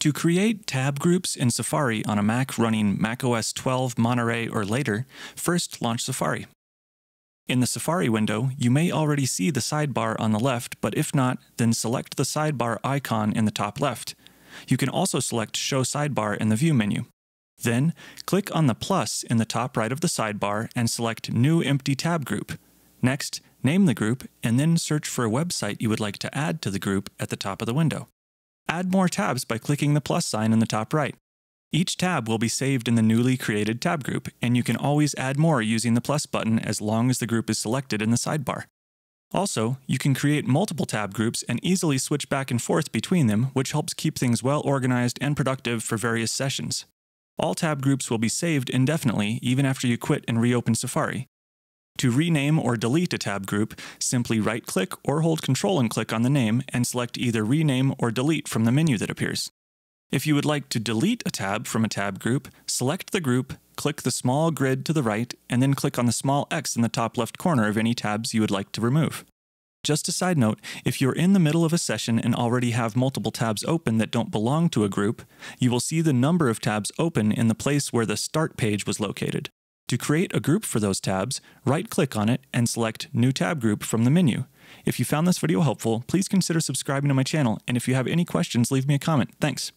To create tab groups in Safari on a Mac running macOS 12 Monterey or later, first launch Safari. In the Safari window, you may already see the sidebar on the left, but if not, then select the sidebar icon in the top left. You can also select Show Sidebar in the View menu. Then, click on the plus in the top right of the sidebar and select New Empty Tab Group. Next, name the group, and then search for a website you would like to add to the group at the top of the window. Add more tabs by clicking the plus sign in the top right. Each tab will be saved in the newly created tab group, and you can always add more using the plus button as long as the group is selected in the sidebar. Also, you can create multiple tab groups and easily switch back and forth between them, which helps keep things well organized and productive for various sessions. All tab groups will be saved indefinitely even after you quit and reopen Safari, to rename or delete a tab group, simply right click or hold Control and click on the name and select either Rename or Delete from the menu that appears. If you would like to delete a tab from a tab group, select the group, click the small grid to the right, and then click on the small X in the top left corner of any tabs you would like to remove. Just a side note, if you're in the middle of a session and already have multiple tabs open that don't belong to a group, you will see the number of tabs open in the place where the start page was located. To create a group for those tabs, right-click on it and select New Tab Group from the menu. If you found this video helpful, please consider subscribing to my channel, and if you have any questions, leave me a comment. Thanks.